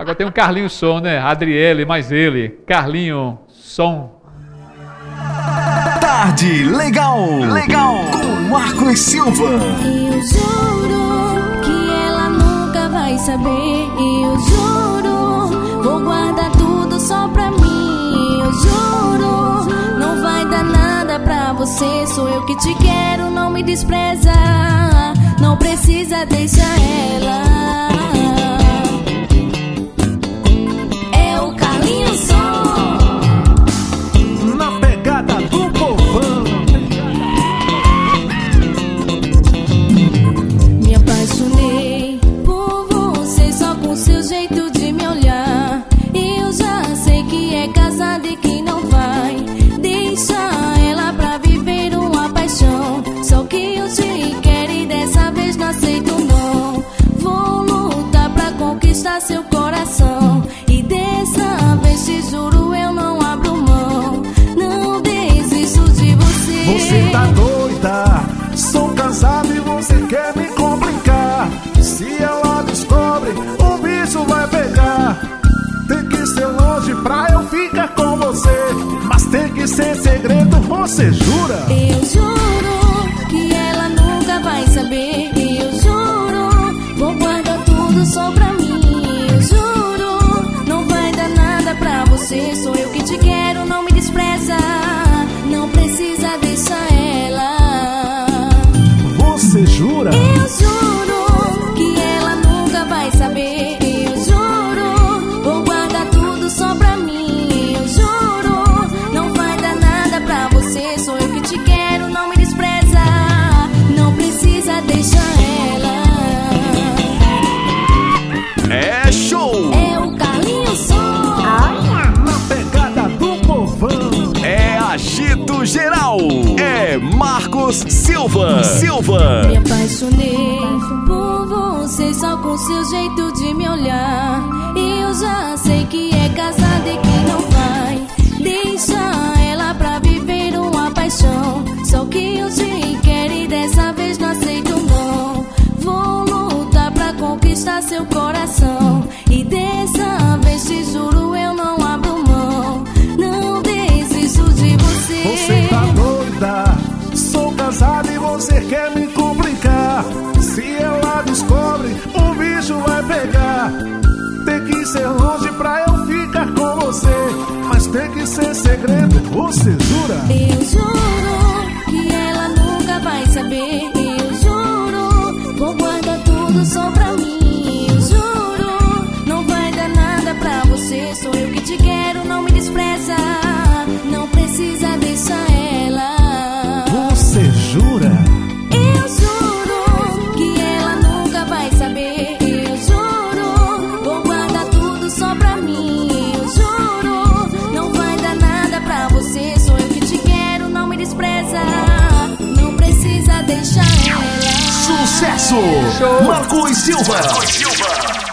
Agora tem um Carlinho Som, né? Adriele, mais ele. Carlinho Som. Tarde Legal. Legal. Com Marcos Silva. Eu juro que ela nunca vai saber. Eu juro, vou guardar tudo só pra mim. Eu juro, não vai dar nada pra você. Sou eu que te quero, não me despreza. Não precisa deixar ela. Sou casado e você quer me complicar. Se ela descobre, o bicho vai pegar. Tem que ser longe pra eu ficar com você. Mas tem que ser segredo, você jura? Eu juro geral. É Marcos Silva. Silva. Me apaixonei por você só com seu jeito de me olhar. E eu já sei que é casada e que não vai deixar ela pra viver uma paixão. Só que eu te quero e dessa vez não aceito não. Vou lutar pra conquistar seu coração. E dessa quer me complicar. Se ela descobre, o bicho vai pegar. Tem que ser longe pra eu ficar com você. Mas tem que ser segredo, você jura? Precisa deixar ela. Sucesso! Show. Marcos Silva.